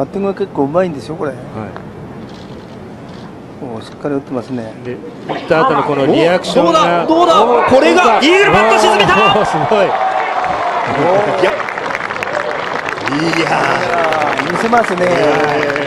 パッティングが結構うまいんですよ、これ。はい、もうしっかり打ってますね。で打った後のこのリアクションが。どうだ？どうだ？これがイーグルパット沈めた！すごい。いや。見せますね。